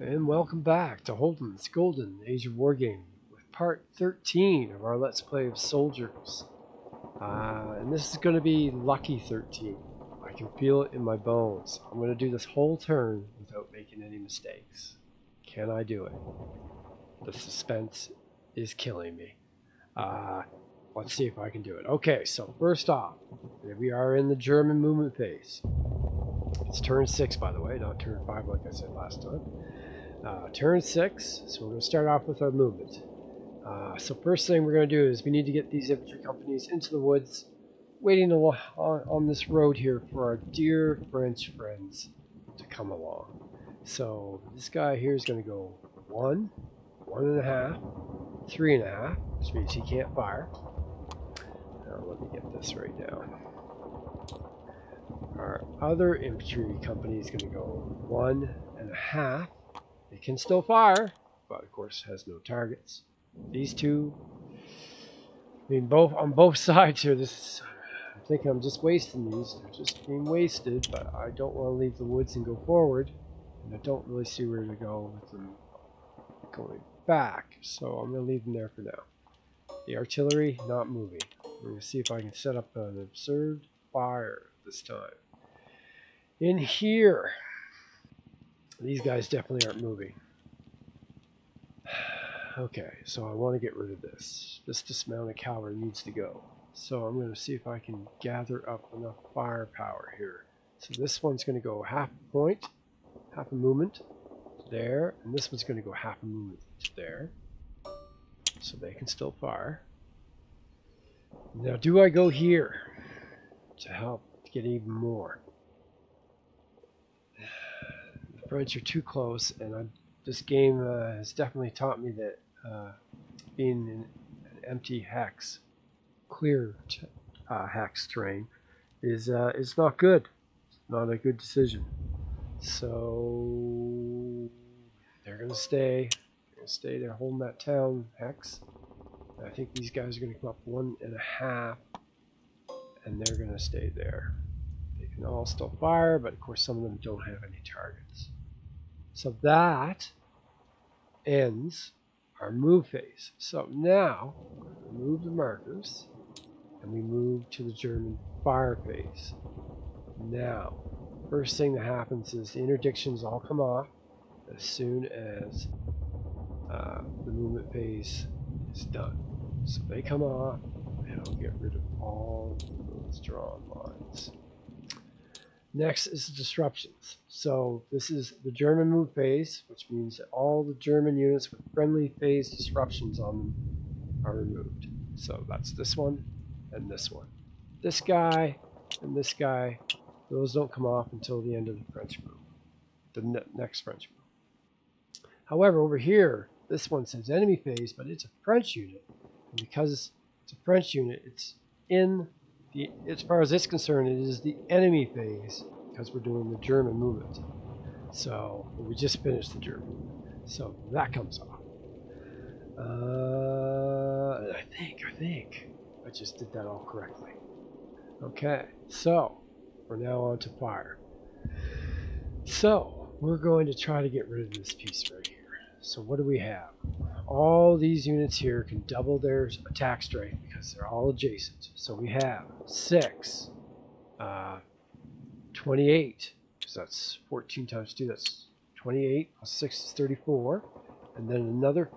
And welcome back to Holden's Golden Age of Wargaming with part 13 of our Let's Play of Soldiers. Uh, and this is going to be Lucky 13. I can feel it in my bones. I'm going to do this whole turn without making any mistakes. Can I do it? The suspense is killing me. Uh, let's see if I can do it. Okay, so first off, we are in the German movement phase. It's turn 6, by the way, not turn 5 like I said last time. Uh, turn 6, so we're going to start off with our movement. Uh, so first thing we're going to do is we need to get these infantry companies into the woods, waiting on, on this road here for our dear French friends to come along. So this guy here is going to go one, one and a half, three and a half, which means he can't fire. Now let me get this right down. Our other infantry company is going to go one and a half. They can still fire, but of course has no targets. These two, I mean, both on both sides here. This, is, I'm thinking I'm just wasting these. They're just being wasted, but I don't want to leave the woods and go forward, and I don't really see where to go with them going back. So I'm going to leave them there for now. The artillery not moving. We're going to see if I can set up an observed fire this time. In here, these guys definitely aren't moving. Okay, so I want to get rid of this. This dismounted cavalry needs to go. So I'm going to see if I can gather up enough firepower here. So this one's going to go half a point, half a movement there, and this one's going to go half a movement there. So they can still fire. Now do I go here to help get even more? French are too close, and I'm, this game uh, has definitely taught me that uh, being in an empty hex, clear uh, hex terrain, is uh, is not good. It's Not a good decision. So they're gonna stay. They're gonna stay. They're holding that town hex. I think these guys are gonna come up one and a half, and they're gonna stay there. They can all still fire, but of course some of them don't have any targets. So that ends our move phase. So now, we move the markers, and we move to the German fire phase. Now, first thing that happens is the interdictions all come off as soon as uh, the movement phase is done. So they come off, and I'll get rid of all those drawn lines. Next is disruptions. So this is the German move phase, which means that all the German units with friendly phase disruptions on them are removed. So that's this one and this one. This guy and this guy, those don't come off until the end of the French move, the ne next French move. However, over here, this one says enemy phase, but it's a French unit. And because it's a French unit, it's in the, as far as it's concerned, it is the enemy phase because we're doing the German movement. So we just finished the German. So that comes off. Uh, I think, I think I just did that all correctly. Okay, so we're now on to fire. So we're going to try to get rid of this piece right here. So what do we have? All these units here can double their attack strength because they're all adjacent. So we have 6, uh, 28, because that's 14 times 2, that's 28, plus 6 is 34, and then another,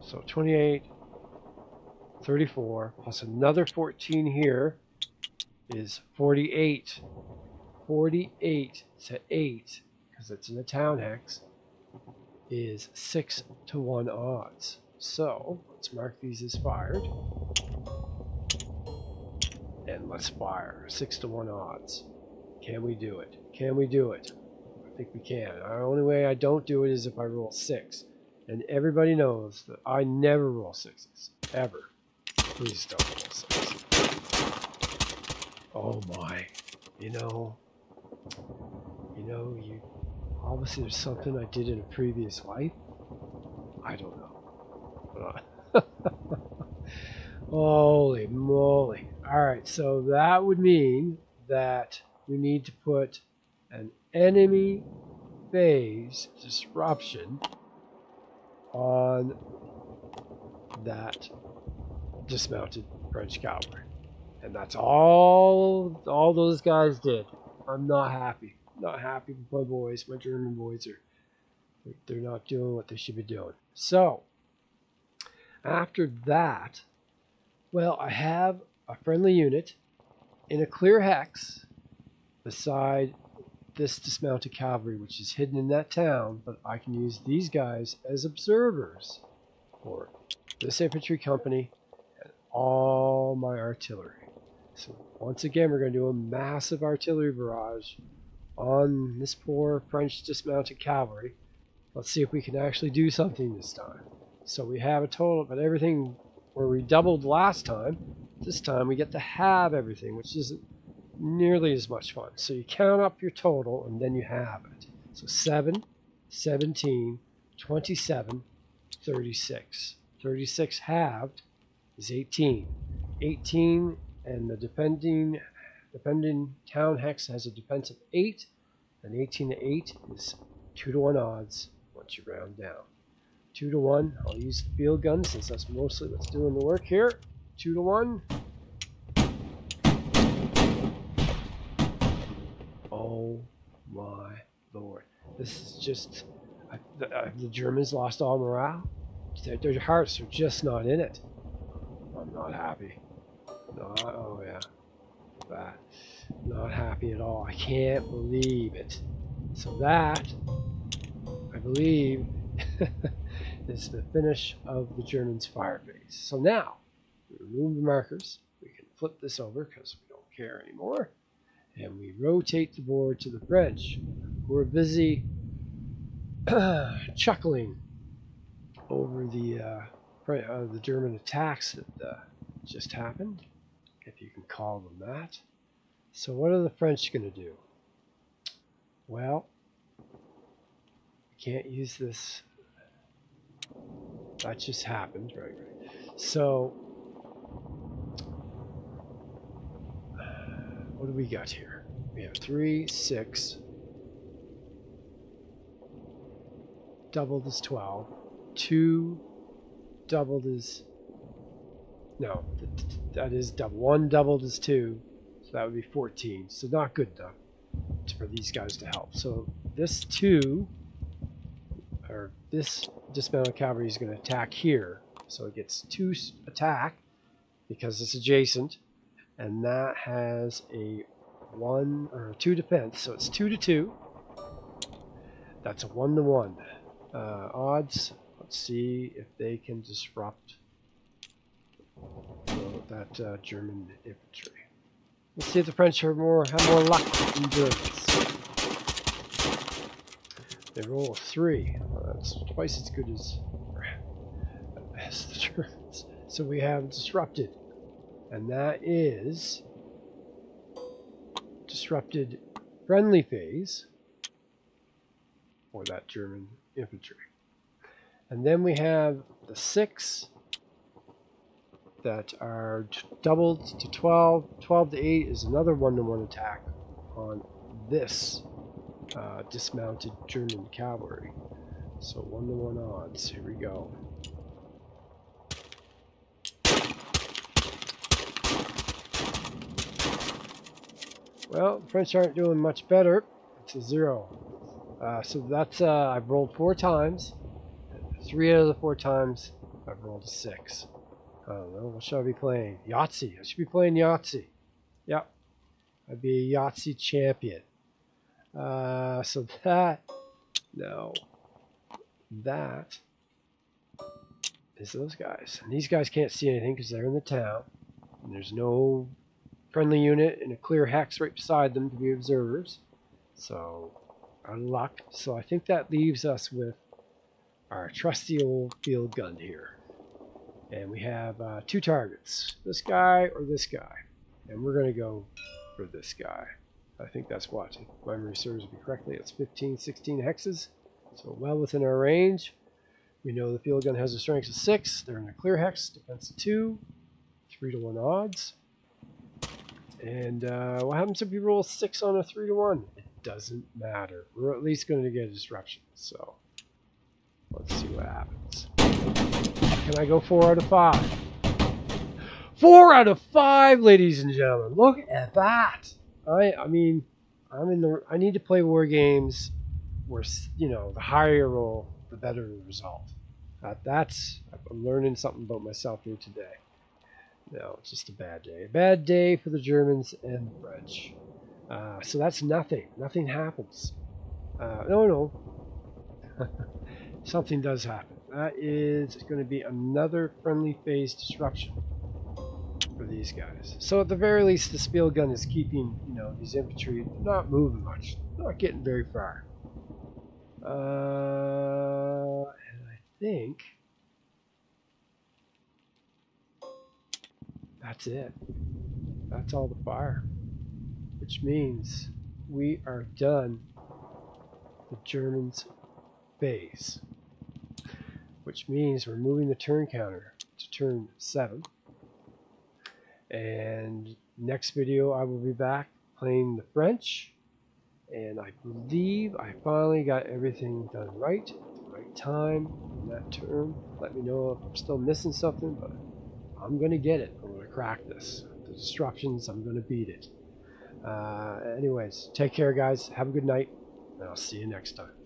so 28, 34, plus another 14 here is 48. 48 to 8, because it's in a town hex, is 6 to 1 odds. So let's mark these as fired. And let's fire. 6 to 1 odds. Can we do it? Can we do it? I think we can. The only way I don't do it is if I roll 6. And everybody knows that I never roll 6s. Ever. Please don't roll 6s. Oh my. You know, you know, you Obviously there's something I did in a previous life. I don't know. Holy moly. Alright, so that would mean that we need to put an enemy phase disruption on that dismounted French cavalry. And that's all all those guys did. I'm not happy. Not happy with my boys. My German boys are they're not doing what they should be doing. So after that, well, I have a friendly unit in a clear hex beside this dismounted cavalry, which is hidden in that town, but I can use these guys as observers for this infantry company and all my artillery. So once again, we're going to do a massive artillery barrage on this poor French dismounted cavalry. Let's see if we can actually do something this time. So we have a total, but everything where we doubled last time, this time we get to have everything, which isn't nearly as much fun. So you count up your total and then you have it. So 7, 17, 27, 36. 36 halved is 18. 18 and the defending defending town hex has a defense of 8 and 18 to 8 is 2 to 1 odds once you round down. 2 to 1 I'll use the field gun since that's mostly what's doing the work here. 2 to 1 oh my lord. This is just I, the, uh, the Germans lost all morale. Their, their hearts are just not in it. I'm not happy. Oh yeah. That. Not happy at all. I can't believe it. So that, I believe, is the finish of the Germans' fire phase. So now, we remove the markers. We can flip this over because we don't care anymore. And we rotate the board to the French, We're busy chuckling over the uh, uh, the German attacks that uh, just happened if you can call them that. So what are the French going to do? Well, can't use this. That just happened, right? right. So, what do we got here? We have three, six, doubled is 12, two doubled is no, that is double. One doubled is two, so that would be 14. So not good enough for these guys to help. So this two, or this dismounted cavalry is going to attack here. So it gets two attack because it's adjacent, and that has a one or a two defense. So it's two to two. That's a one to one. Uh, odds. Let's see if they can disrupt that uh, German infantry. Let's see if the French are more have more luck than Germans. They roll a three. Well, that's twice as good as, as the Germans. So we have disrupted, and that is disrupted friendly phase for that German infantry. And then we have the six that are doubled to 12. 12 to 8 is another one-to-one -one attack on this uh, dismounted German cavalry. So one-to-one -one odds. Here we go. Well, French aren't doing much better. It's a zero. Uh, so that's, uh, I've rolled four times. Three out of the four times, I've rolled a six. I don't know. What should I be playing? Yahtzee. I should be playing Yahtzee. Yep. I'd be a Yahtzee champion. Uh, so that, no. That is those guys. And these guys can't see anything because they're in the town. And there's no friendly unit in a clear hex right beside them to be observers. So, our luck. So I think that leaves us with our trusty old field gun here. And we have uh, two targets, this guy or this guy. And we're going to go for this guy. I think that's what, if memory serves me correctly, it's 15, 16 hexes. So well within our range. We know the field gun has a strength of 6. They're in a clear hex, defense of 2, 3 to 1 odds. And uh, what happens if we roll 6 on a 3 to 1? It doesn't matter. We're at least going to get a disruption. So let's see what happens. Can I go four out of five? Four out of five, ladies and gentlemen. Look at that. I I mean, I'm in the. I need to play war games where you know the higher roll, the better the result. Uh, that's I'm learning something about myself here today. No, it's just a bad day. A bad day for the Germans and the French. Uh, so that's nothing. Nothing happens. Uh, no, no. Something does happen. That is going to be another friendly phase disruption for these guys. So at the very least, the field gun is keeping, you know, these infantry not moving much, not getting very far. Uh, and I think that's it. That's all the fire which means we are done the Germans phase, which means we're moving the turn counter to turn 7. And next video I will be back playing the French and I believe I finally got everything done right right time in that turn. Let me know if I'm still missing something, but I'm going to get it. I'm going to crack this. The disruptions, I'm going to beat it. Uh, anyways, take care, guys. Have a good night, and I'll see you next time.